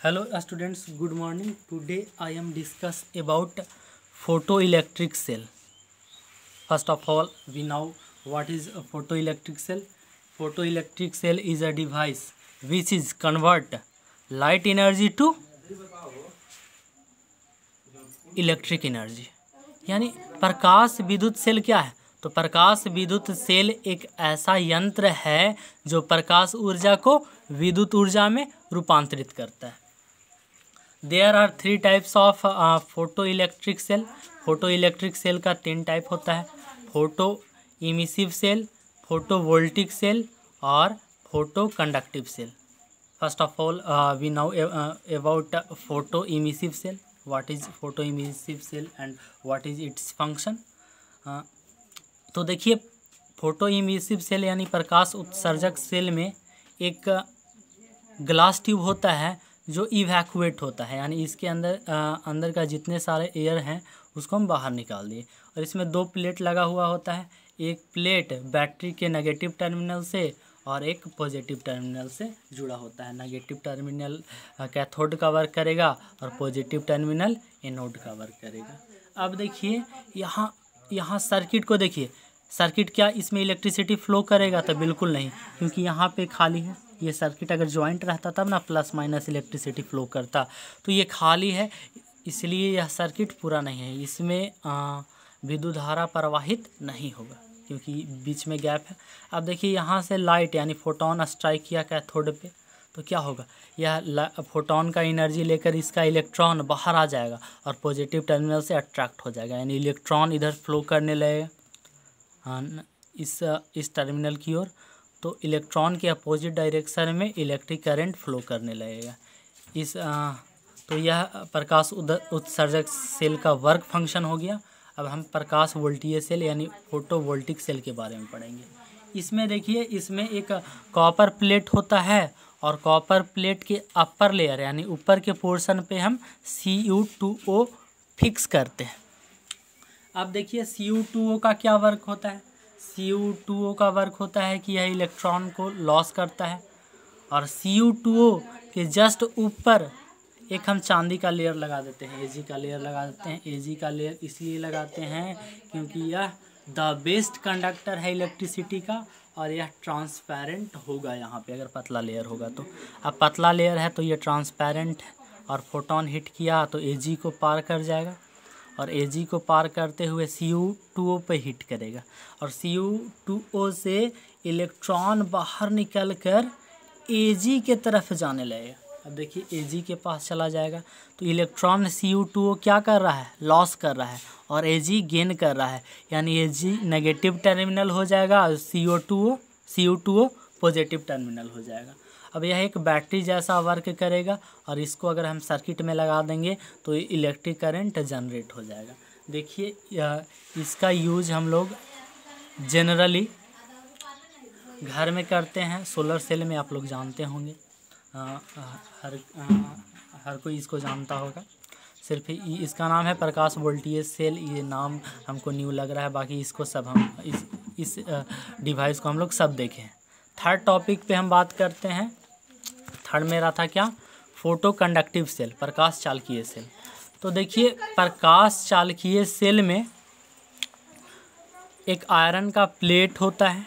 Hello students good morning today I am discuss about photo electric cell first of all we now what is photo electric cell photo electric cell is a device which is convert light energy to electric energy यानी प्रकाश विद्युत cell क्या है? तो प्रकाश विद्युत cell एक ऐसा यंत्र है जो प्रकाश ऊर्जा को विद्युत ऊर्जा में रूपांतरित करता है। There are three types of photo electric cell photo electric cell का तीन टाइप होता है। Photo emissive cell photo voltaic cell और photo conductive cell first of all we now about photo emissive cell what is photo emissive cell and what is its function तो देखिए photo emissive cell यानी प्रकाश उत्सर्जक cell में एक glass tube होता है। जो इवैक्यूएट होता है यानी इसके अंदर आ, अंदर का जितने सारे एयर हैं उसको हम बाहर निकाल दिए। और इसमें दो प्लेट लगा हुआ होता है। एक प्लेट बैटरी के नेगेटिव टर्मिनल से और एक पॉजिटिव टर्मिनल से जुड़ा होता है। नेगेटिव टर्मिनल कैथोड का वर्क करेगा और पॉजिटिव टर्मिनल एनोड का वर्क करेगा। अब देखिए यहाँ यहाँ सर्किट को देखिए। सर्किट क्या इसमें इलेक्ट्रिसिटी फ्लो करेगा? तो बिल्कुल नहीं क्योंकि यहाँ पे खाली है। ये सर्किट अगर ज्वाइंट रहता, तब ना प्लस माइनस इलेक्ट्रिसिटी फ्लो करता। तो ये खाली है, इसलिए यह सर्किट पूरा नहीं है। इसमें विद्युत धारा प्रवाहित नहीं होगा, क्योंकि बीच में गैप है। अब देखिए, यहाँ से लाइट यानी फोटोन स्ट्राइक किया कैथोड पे तो क्या होगा? यह फोटोन का एनर्जी लेकर इसका इलेक्ट्रॉन बाहर आ जाएगा और पॉजिटिव टर्मिनल से अट्रैक्ट हो जाएगा। यानी इलेक्ट्रॉन इधर फ्लो करने लगेगा इस इस टर्मिनल की ओर। तो इलेक्ट्रॉन के अपोजिट डायरेक्शन में इलेक्ट्रिक करंट फ्लो करने लगेगा। इस आ, तो यह प्रकाश उत्सर्जक सेल का वर्क फ़ंक्शन हो गया। अब हम प्रकाश वोल्टीय सेल यानी फ़ोटो वोल्टिक सेल के बारे में पढ़ेंगे। इसमें देखिए इसमें एक कॉपर प्लेट होता है और कॉपर प्लेट के अपर लेयर यानी ऊपर के पोर्शन पे हम C U two O fix करते हैं। अब देखिए सी यू टू ओ का क्या वर्क होता है? सी यू टू ओ का वर्क होता है कि यह इलेक्ट्रॉन को लॉस करता है। और सी यू टू ओ के जस्ट ऊपर एक हम चांदी का लेयर लगा देते हैं। एजी का लेयर लगा देते हैं। एजी का लेयर इसलिए लगाते हैं क्योंकि यह द बेस्ट कंडक्टर है इलेक्ट्रिसिटी का और यह ट्रांसपेरेंट होगा यहाँ पे, अगर पतला लेयर होगा तो। अब पतला लेयर है तो ये ट्रांसपेरेंट और फोटोन हिट किया तो एजी को पार कर जाएगा। और एजी को पार करते हुए सी यू टू ओ पे हिट करेगा। और सी यू टू ओ से इलेक्ट्रॉन बाहर निकल कर एजी के तरफ़ जाने लगेगा। अब देखिए एजी के पास चला जाएगा। तो electron C U two O क्या कर रहा है? लॉस कर रहा है। और एजी गेन कर रहा है। यानी एजी नेगेटिव टर्मिनल हो जाएगा और C O two O C U two O positive terminal हो जाएगा। अब यह एक बैटरी जैसा वर्क करेगा और इसको अगर हम सर्किट में लगा देंगे तो इलेक्ट्रिक करंट जनरेट हो जाएगा। देखिए इसका यूज़ हम लोग जनरली घर में करते हैं सोलर सेल में आप लोग जानते होंगे। हर आ, हर कोई इसको जानता होगा। सिर्फ़ इसका नाम है प्रकाश वोल्टीज सेल ये नाम हमको न्यू लग रहा है बाकी इसको सब हम इस इस डिवाइस को हम लोग सब देखें। थर्ड टॉपिक पे हम बात करते हैं। थर्ड मेरा था क्या? फ़ोटो कंडक्टिव सेल, प्रकाश चालकीय सेल। तो देखिए, प्रकाश चालकीय सेल में एक आयरन का प्लेट होता है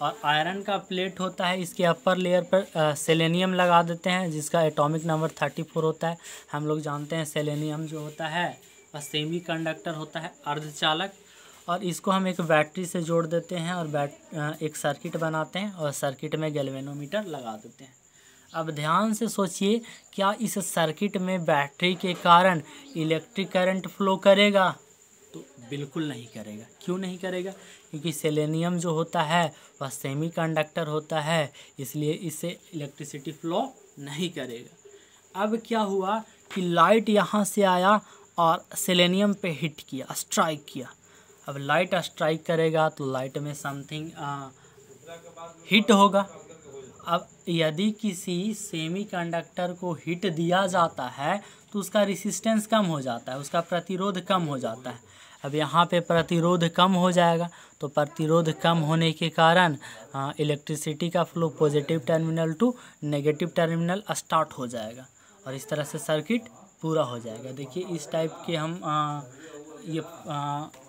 और आयरन का प्लेट होता है, इसके अपर लेयर पर सेलेनियम लगा देते हैं, जिसका एटॉमिक नंबर थर्टी फोर होता है। हम लोग जानते हैं सेलेनियम जो होता है, वह सेमी कंडक्टर होता है, अर्धचालक। और इसको हम एक बैटरी से जोड़ देते हैं और बैट एक सर्किट बनाते हैं और सर्किट में गैल्वेनोमीटर लगा देते हैं। अब ध्यान से सोचिए, क्या इस सर्किट में बैटरी के कारण इलेक्ट्रिक करंट फ्लो करेगा? तो बिल्कुल नहीं करेगा। क्यों नहीं करेगा? क्योंकि सेलेनियम जो होता है, वह सेमी कंडक्टर होता है, इसलिए इससे इलेक्ट्रिसिटी फ्लो नहीं करेगा। अब क्या हुआ कि लाइट यहाँ से आया और सेलेनियम पे हिट किया, स्ट्राइक किया। अब लाइट स्ट्राइक करेगा तो लाइट में समथिंग हिट होगा। अब यदि किसी सेमी कंडक्टर को हिट दिया जाता है तो उसका रेसिस्टेंस कम हो जाता है उसका प्रतिरोध कम हो जाता है। अब यहाँ पे प्रतिरोध कम हो जाएगा तो प्रतिरोध कम होने के कारण इलेक्ट्रिसिटी का flow positive terminal to negative terminal start हो जाएगा। और इस तरह से सर्किट पूरा हो जाएगा। देखिए इस टाइप के हम आ, ये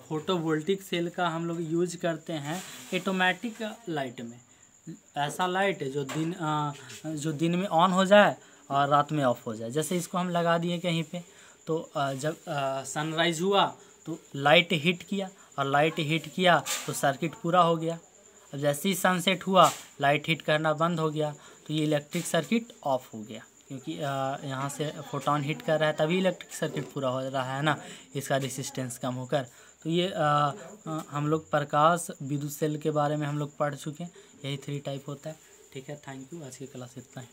फोटोवोल्टिक सेल का हम लोग यूज़ करते हैं ऑटोमेटिक लाइट में। ऐसा लाइट जो दिन जो दिन में ऑन हो जाए और रात में ऑफ़ हो जाए। जैसे इसको हम लगा दिए कहीं पे तो जब सनराइज हुआ तो लाइट हिट किया और लाइट हिट किया तो सर्किट पूरा हो गया। अब जैसे ही सनसेट हुआ लाइट हिट करना बंद हो गया तो ये इलेक्ट्रिक सर्किट ऑफ़ हो गया। क्योंकि यहाँ से फोटोन हिट कर रहा है तभी इलेक्ट्रिक सर्किट पूरा हो रहा है ना इसका रेसिस्टेंस कम होकर। तो ये आ, आ, हम लोग प्रकाश विद्युत सेल के बारे में हम लोग पढ़ चुके हैं यही थ्री टाइप होता है। ठीक है थैंक यू आज की क्लास इतना ही।